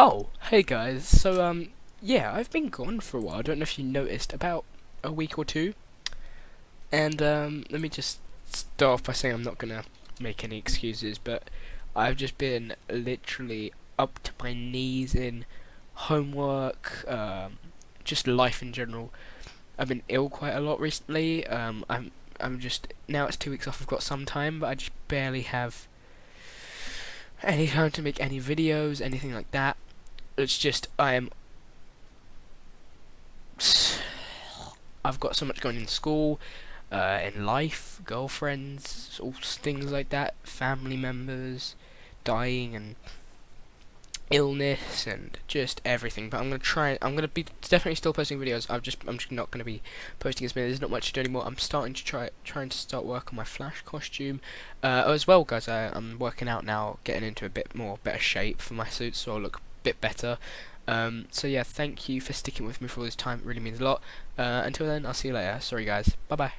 Oh, hey guys. So um, yeah, I've been gone for a while. I don't know if you noticed, about a week or two. And um, let me just start off by saying I'm not gonna make any excuses, but I've just been literally up to my knees in homework, um, just life in general. I've been ill quite a lot recently. Um, I'm I'm just now it's two weeks off. I've got some time, but I just barely have any time to make any videos, anything like that. It's just I am. I've got so much going in school, uh, in life, girlfriends, all things like that, family members dying and illness and just everything. But I'm gonna try. I'm gonna be definitely still posting videos. I'm just I'm just not gonna be posting as many. There's not much to do anymore. I'm starting to try trying to start work on my Flash costume uh, as well, guys. I, I'm working out now, getting into a bit more better shape for my suit, so I'll look bit better. Um, so yeah, thank you for sticking with me for all this time. It really means a lot. Uh, until then, I'll see you later. Sorry guys. Bye bye.